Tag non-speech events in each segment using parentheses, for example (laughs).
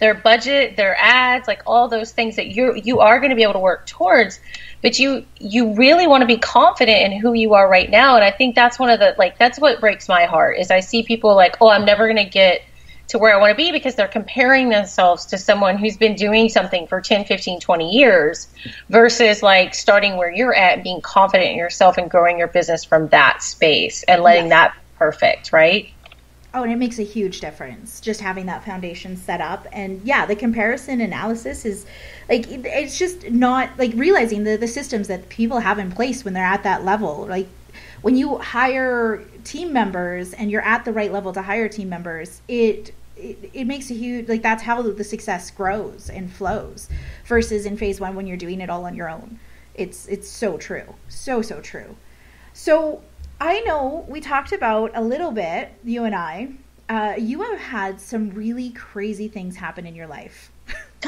their budget, their ads, like all those things that you you are going to be able to work towards. But you you really want to be confident in who you are right now, and I think that's one of the like that's what breaks my heart is I see people like, oh, I'm never going to get to where I want to be because they're comparing themselves to someone who's been doing something for 10, 15, 20 years versus like starting where you're at and being confident in yourself and growing your business from that space and letting yes. that perfect, right? Oh, and it makes a huge difference just having that foundation set up. And yeah, the comparison analysis is like it's just not like realizing the the systems that people have in place when they're at that level. Like when you hire team members and you're at the right level to hire team members, it it, it makes a huge like that's how the success grows and flows versus in phase one when you're doing it all on your own. It's it's so true. So so true. So I know we talked about a little bit, you and I. Uh, you have had some really crazy things happen in your life. (laughs)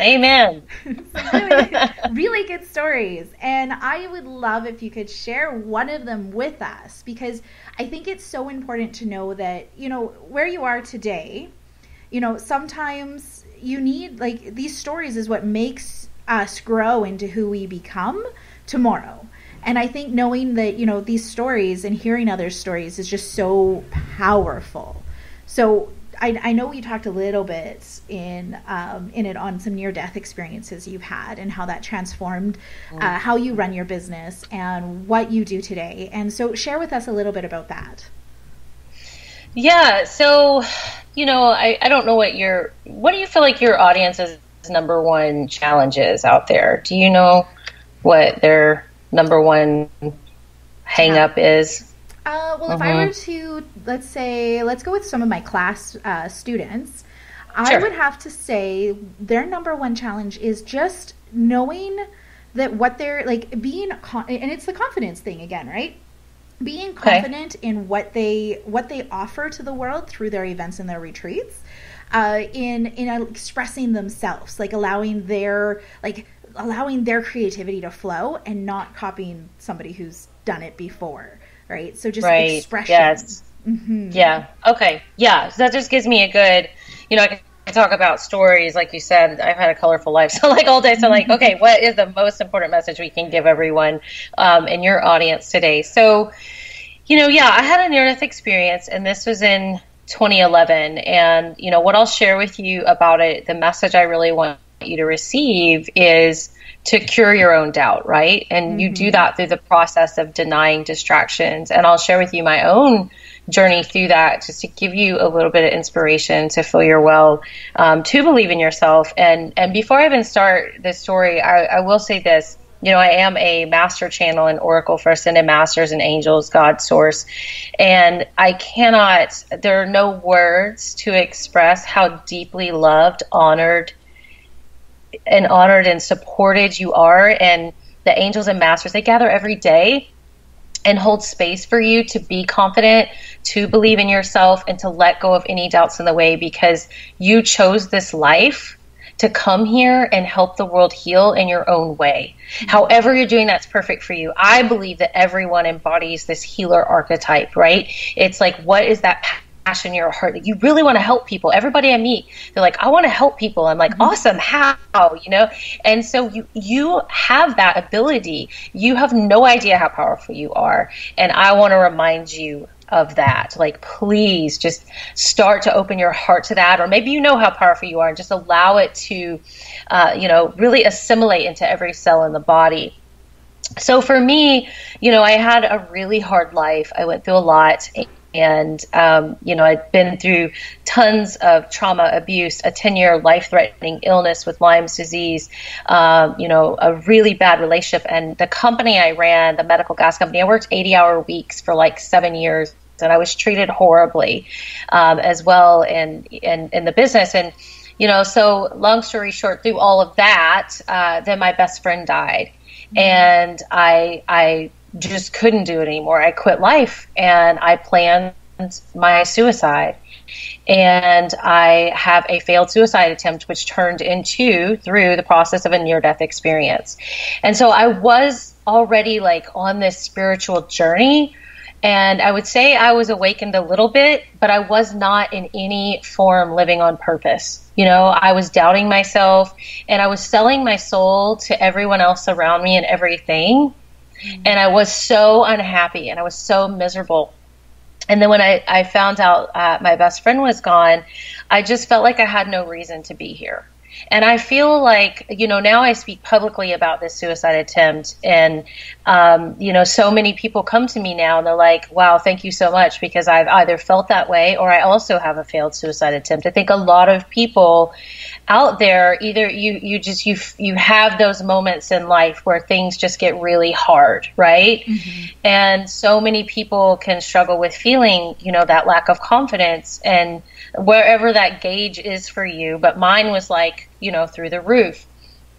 Amen. (laughs) really, really good stories. And I would love if you could share one of them with us because I think it's so important to know that, you know, where you are today, you know, sometimes you need, like, these stories is what makes us grow into who we become tomorrow. And I think knowing that, you know, these stories and hearing other stories is just so powerful. So I, I know we talked a little bit in um, in it on some near death experiences you've had and how that transformed uh, mm. how you run your business and what you do today. And so share with us a little bit about that. Yeah. So, you know, I, I don't know what your what do you feel like your audience's number one challenges out there? Do you know what their number one hang up is? Uh, well, if mm-hmm. I were to, let's say, let's go with some of my class uh, students, sure. I would have to say their number one challenge is just knowing that what they're like being, con- and it's the confidence thing again, right? Being confident okay. in what they what they offer to the world through their events and their retreats, uh, in in expressing themselves, like allowing their like allowing their creativity to flow and not copying somebody who's done it before right? So just right. expression. Yes. Mm-hmm. yeah. Okay. Yeah. So that just gives me a good you know I can talk about stories like you said i've had a colorful life (laughs) so like all day so like okay what is the most important message we can give everyone um, in your audience today? So you know yeah i had a near death experience and this was in 2011 and you know what i'll share with you about it the message i really want you to receive is to cure your own doubt, right? And mm-hmm. you do mm-hmm. that through the process of denying distractions. And I'll share with you my own journey through that just to give you a little bit of inspiration to fill your well, um, to believe in yourself. And, and before I even start this story, I, I will say this. You know, I am a master channel and Oracle for Ascended Masters and Angels, God Source. And I cannot, there are no words to express how deeply loved, honored, and honored and supported you are. And the angels and masters, they gather every day and hold space for you to be confident, to believe in yourself, and to let go of any doubts in the way because you chose this life to come here and help the world heal in your own way. Mm-hmm. However, you're doing that's perfect for you. I believe that everyone embodies this healer archetype, right? It's like, what is that passion in your heart that you really want to help people. Everybody I meet, they're like, I want to help people. I'm like, mm-hmm. awesome. How? You know? And so you, you have that ability. You have no idea how powerful you are. And I want to remind you of that. Like, please just start to open your heart to that. Or maybe you know how powerful you are and just allow it to, uh, you know, really assimilate into every cell in the body. So for me, you know, I had a really hard life. I went through a lot and um, you know I'd been through tons of trauma, abuse, a ten-year life-threatening illness with Lyme's disease, um, you know, a really bad relationship, and the company I ran, the medical gas company, I worked eighty-hour weeks for like seven years, and I was treated horribly um, as well in, in in the business and. You know, so long story short, through all of that, uh, then my best friend died, mm-hmm. and I I just couldn't do it anymore. I quit life and I planned my suicide. And I have a failed suicide attempt, which turned into through the process of a near death experience. And so I was already like on this spiritual journey And I would say I was awakened a little bit, but I was not in any form living on purpose. You know, I was doubting myself and I was selling my soul to everyone else around me and everything. And I was so unhappy and I was so miserable. And then when I, I found out uh, my best friend was gone, I just felt like I had no reason to be here. And I feel like, you know, now I speak publicly about this suicide attempt. And, um, you know, so many people come to me now and they're like, wow, thank you so much because I've either felt that way or I also have a failed suicide attempt. I think a lot of people out there, either you, you just, you, you have those moments in life where things just get really hard, right? Mm-hmm. And so many people can struggle with feeling, you know, that lack of confidence and, wherever that gauge is for you. But mine was like, you know, through the roof.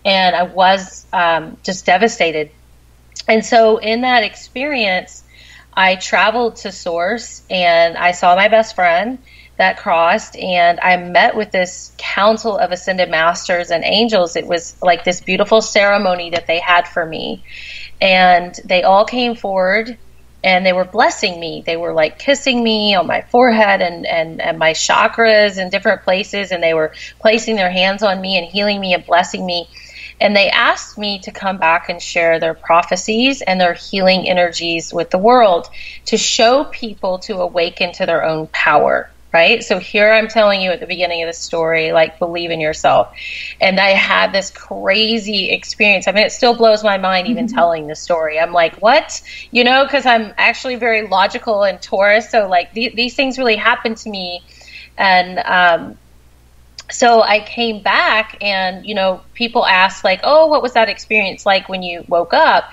And I was um, just devastated. And so in that experience, I traveled to Source and I saw my best friend that crossed and I met with this council of ascended masters and angels. It was like this beautiful ceremony that they had for me. And they all came forward and they were blessing me. They were like kissing me on my forehead and, and, and my chakras in different places, and they were placing their hands on me and healing me and blessing me. And they asked me to come back and share their prophecies and their healing energies with the world to show people to awaken to their own power right? So here I'm telling you at the beginning of the story, like, believe in yourself. And I had this crazy experience. I mean, it still blows my mind even mm-hmm. telling the story. I'm like, what? You know, because I'm actually very logical and Taurus. So, like, th- these things really happened to me. And, um, so I came back and, you know, people asked, like, oh, what was that experience like when you woke up?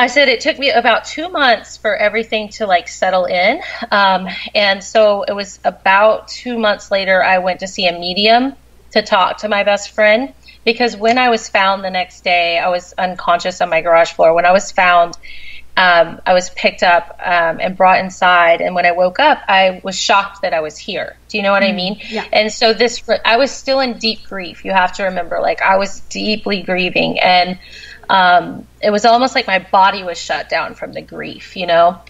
I said it took me about two months for everything to like settle in. Um, and so it was about two months later, I went to see a medium to talk to my best friend because when I was found the next day, I was unconscious on my garage floor. When I was found, um, I was picked up um, and brought inside. And when I woke up, I was shocked that I was here. Do you know what mm, I mean? Yeah. And so this, I was still in deep grief. You have to remember, like I was deeply grieving and um, it was almost like my body was shut down from the grief, you know?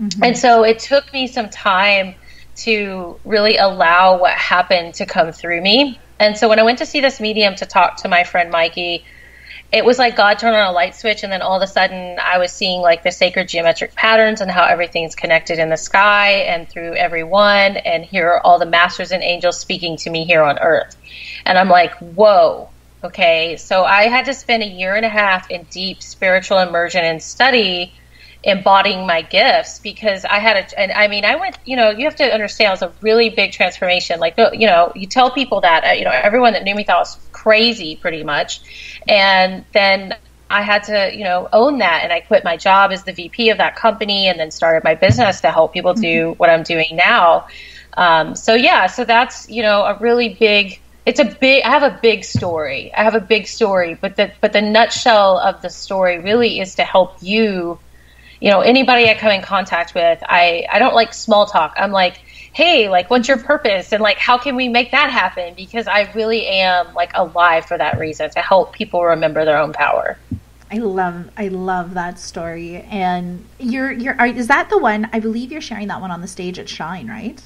Mm-hmm. And so it took me some time to really allow what happened to come through me. And so when I went to see this medium to talk to my friend Mikey, it was like God turned on a light switch, and then all of a sudden I was seeing like the sacred geometric patterns and how everything's connected in the sky and through everyone, and here are all the masters and angels speaking to me here on earth. And I'm like, whoa, Okay, so I had to spend a year and a half in deep spiritual immersion and study embodying my gifts because I had a, and I mean, I went, you know, you have to understand it was a really big transformation. Like, you know, you tell people that, uh, you know, everyone that knew me thought I was crazy pretty much. And then I had to, you know, own that. And I quit my job as the VP of that company and then started my business to help people do mm-hmm. what I'm doing now. Um, so yeah, so that's, you know, a really big, it's a big i have a big story. I have a big story but the but the nutshell of the story really is to help you. You know anybody i come in contact with i i don't like small talk. I'm like hey like what's your purpose? And like how can we make that happen? Because i really am like alive for that reason to help people remember their own power. I love I love that story. And you're you're is that the one? I believe you're sharing that one on the stage at Shine right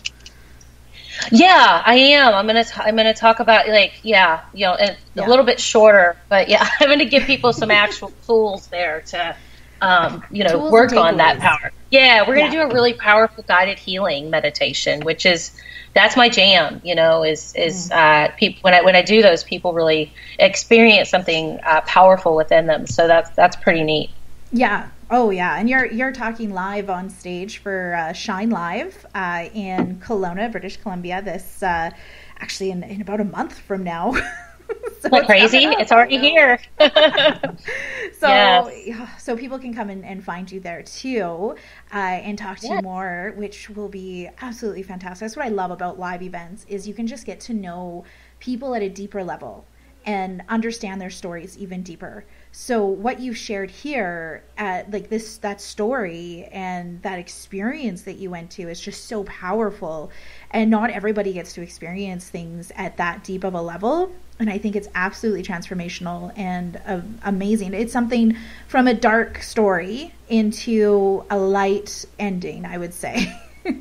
yeah, I am. I'm gonna t- I'm gonna talk about like yeah, you know, yeah. a little bit shorter, but yeah, (laughs) I'm gonna give people some actual tools there to, um, you know, tools work on that power. Yeah, we're gonna yeah. do a really powerful guided healing meditation, which is that's my jam. You know, is is mm. uh, people when I when I do those, people really experience something uh, powerful within them. So that's that's pretty neat. Yeah, Oh yeah, and you're you're talking live on stage for uh, Shine Live uh, in Kelowna, British Columbia. This uh, actually in, in about a month from now. (laughs) so it's crazy! It's already here. (laughs) so (laughs) yes. so people can come in and find you there too, uh, and talk to yes. you more, which will be absolutely fantastic. That's what I love about live events is you can just get to know people at a deeper level and understand their stories even deeper so what you shared here at like this that story and that experience that you went to is just so powerful. And not everybody gets to experience things at that deep of a level. And i think it's absolutely transformational and uh, amazing. It's something from a dark story into a light ending i would say. (laughs)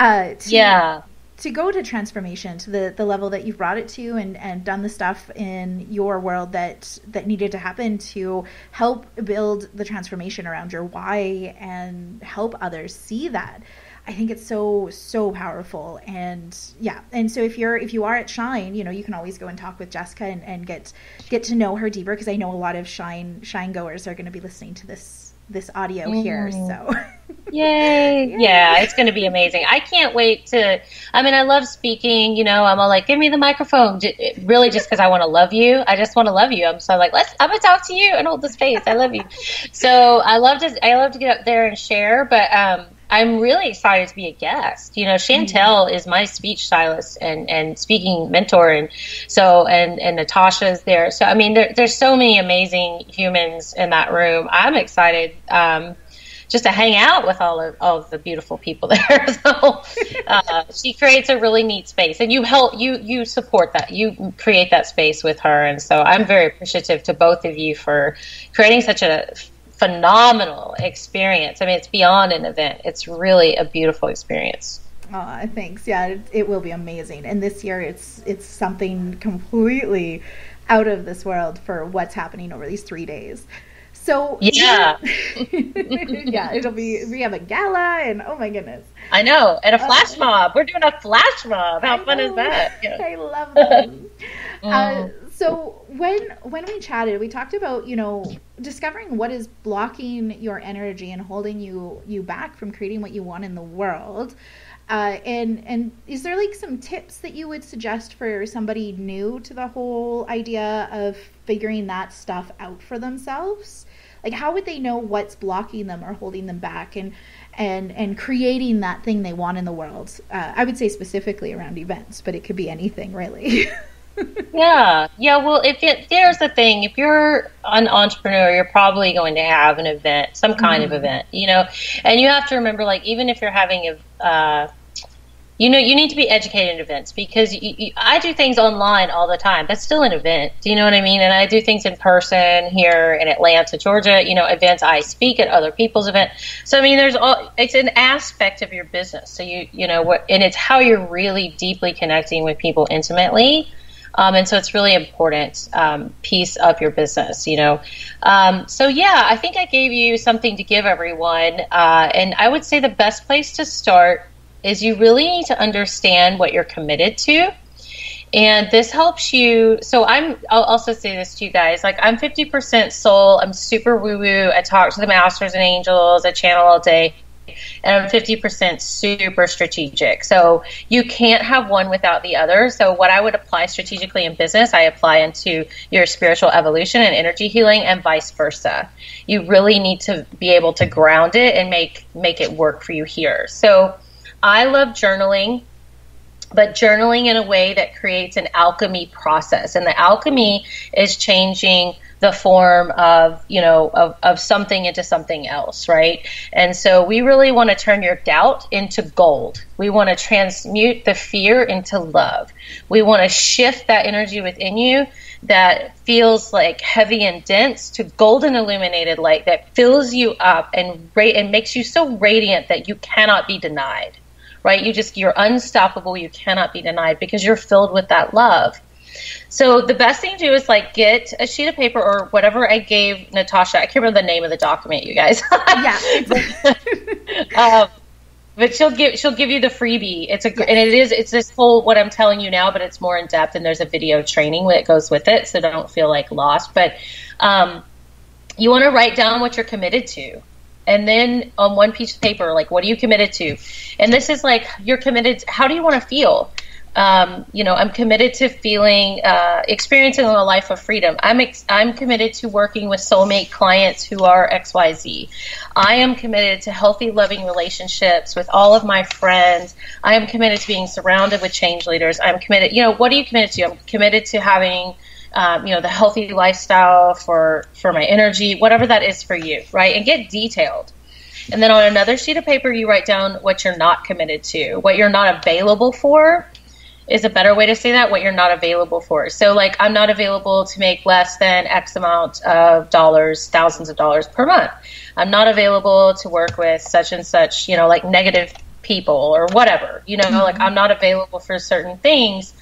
Uh, to, yeah to go to transformation to the, the level that you've brought it to and, and done the stuff in your world that that needed to happen to help build the transformation around your why and help others see that I think it's so so powerful. And yeah. And so if you're if you are at Shine you know you can always go and talk with Jessica and, and get get to know her deeper because I know a lot of Shine Shine goers are going to be listening to this this audio mm. here. So, (laughs) yay! yeah, it's going to be amazing. I can't wait to. I mean, I love speaking. You know, I'm all like, give me the microphone. Really, just because I want to love you. I just want to love you. I'm so like, let's. I'm gonna talk to you and hold the space. I love you. So I love to. I love to get up there and share, but um, I'm really excited to be a guest. You know, Chantel mm-hmm. is my speech stylist and, and speaking mentor, and so and and Natasha's there. So I mean, there, there's so many amazing humans in that room. I'm excited um, just to hang out with all of all of the beautiful people (laughs) there. so uh, she creates a really neat space, and you help you you support that. You create that space with her, and so I'm very appreciative to both of you for creating such a phenomenal experience. I mean, it's beyond an event. It's really a beautiful experience. Oh, thanks. Yeah, it, it, will be amazing. And this year, it's it's something completely out of this world for what's happening over these three days. So yeah, (laughs) (laughs) yeah, it'll be. We have a gala, and oh my goodness, I know, and a flash uh, mob. We're doing a flash mob. How I fun know. is that? (laughs) Yeah. I love them. mm. uh, so when when we chatted, we talked about you know discovering what is blocking your energy and holding you you back from creating what you want in the world. Uh, and and is there like some tips that you would suggest for somebody new to the whole idea of figuring that stuff out for themselves? Like how would they know what's blocking them or holding them back and and and creating that thing they want in the world? Uh, I would say specifically around events, but it could be anything really. (laughs) yeah, yeah. Well, if it there's the thing, if you're an entrepreneur, you're probably going to have an event, some kind mm-hmm. of event, you know. And you have to remember, like, even if you're having a, uh, you know, you need to be educated in events because you, you, I do things online all the time. That's still an event. Do you know what I mean? And I do things in person here in Atlanta, Georgia. You know, events. I speak at other people's events. So I mean, there's all. It's an aspect of your business. So you, you know, what, and it's how you're really deeply connecting with people intimately um, and so it's really important um, piece of your business, you know. Um, so yeah, I think I gave you something to give everyone, uh, and I would say the best place to start is you really need to understand what you're committed to. And this helps you. So I'm. I'll also say this to you guys. Like I'm 50% soul. I'm super woo woo. I talk to the masters and angels. I channel all day and I'm 50% super strategic. So you can't have one without the other. So what I would apply strategically in business, I apply into your spiritual evolution and energy healing and vice versa. You really need to be able to ground it and make make it work for you here. So I love journaling but journaling in a way that creates an alchemy process. And the alchemy is changing the form of you know of, of something into something else right? And so we really want to turn your doubt into gold. We want to transmute the fear into love. We want to shift that energy within you that feels like heavy and dense to golden illuminated light that fills you up and ra- and makes you so radiant that you cannot be denied right? You just you're unstoppable. You cannot be denied because you're filled with that love so the best thing to do is like get a sheet of paper or whatever I gave Natasha. I can't remember the name of the document, you guys. (laughs) yeah. um, but she'll give she'll give you the freebie. It's a and it is it's this whole what I'm telling you now, but it's more in depth and there's a video training that goes with it, so don't feel like lost. But um, you want to write down what you're committed to and then on one piece of paper like what are you committed to and this is like you're committed to, how do you want to feel um, you know, I'm committed to feeling, uh, experiencing a life of freedom. I'm ex- I'm committed to working with soulmate clients who are X Y Z. I am committed to healthy, loving relationships with all of my friends. I am committed to being surrounded with change leaders. I'm committed. You know, what are you committed to? I'm committed to having um, you know, the healthy lifestyle for for my energy, whatever that is for you, right? And get detailed. And then on another sheet of paper, you write down what you're not committed to, what you're not available for, is a better way to say that what you're not available for. So like I'm not available to make less than X amount of dollars, thousands of dollars per month. I'm not available to work with such and such, you know, like negative people or whatever. You know, mm-hmm. like I'm not available for certain things